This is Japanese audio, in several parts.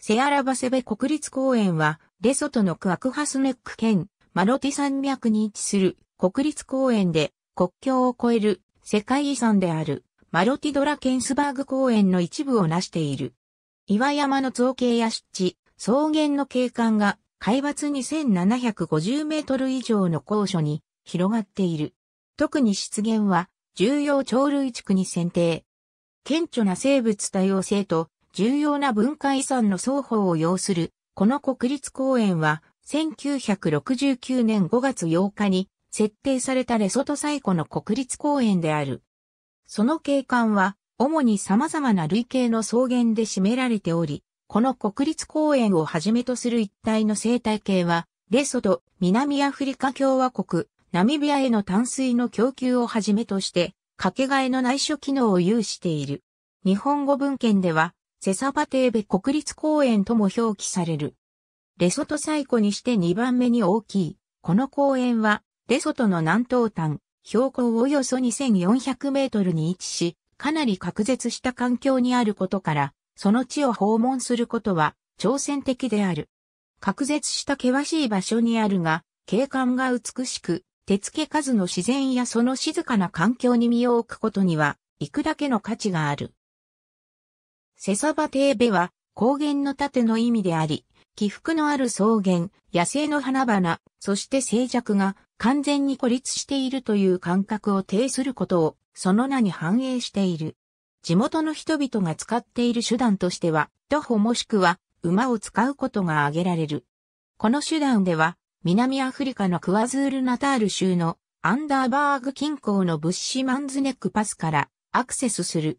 セアラバセベ国立公園は、レソトのクアクハスネック県、マロティ山脈に位置する国立公園で国境を越える世界遺産であるマロティドラケンスバーグ公園の一部を成している。岩山の造形や湿地、草原の景観が海抜2750メートル以上の高所に広がっている。特に湿原は重要鳥類地区に選定。顕著な生物多様性と重要な文化遺産の双方を要する、この国立公園は、1969年5月8日に設定されたレソト最古の国立公園である。その景観は、主に様々な類型の草原で占められており、この国立公園をはじめとする一帯の生態系は、レソト、南アフリカ共和国、ナミビアへの淡水の供給をはじめとして、かけがえの内緒機能を有している。日本語文献では、セサバテーベ国立公園とも表記される。レソト最古にして2番目に大きい。この公園は、レソトの南東端、標高およそ2400メートルに位置し、かなり隔絶した環境にあることから、その地を訪問することは挑戦的である。隔絶した険しい場所にあるが、景観が美しく、手付け数の自然やその静かな環境に身を置くことには、行くだけの価値がある。セサバテーベは高原の盾の意味であり、起伏のある草原、野生の花々、そして静寂が完全に孤立しているという感覚を呈することをその名に反映している。地元の人々が使っている手段としては、徒歩もしくは馬を使うことが挙げられる。この手段では、南アフリカのクワズールナタール州のアンダーバーグ近郊のブッシマンズネックパスからアクセスする。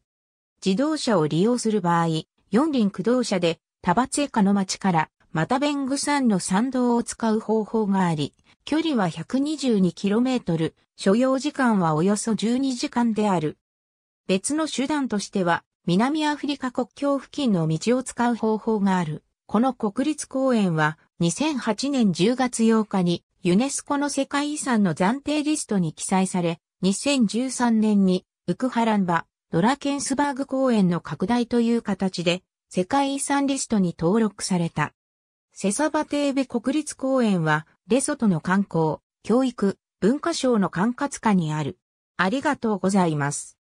自動車を利用する場合、四輪駆動車でタバツェカの町からマタベング山の山道を使う方法があり、距離は 122km、所要時間はおよそ12時間である。別の手段としては、南アフリカ国境付近の道を使う方法がある。この国立公園は2008年10月8日にユネスコの世界遺産の暫定リストに記載され、2013年にウクハランバ、ドラケンスバーグ公園の拡大という形で世界遺産リストに登録された。セサバテーベ国立公園はレソトの観光、教育、文化省の管轄下にある。ありがとうございます。